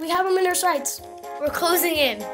We have them in our sights. We're closing in.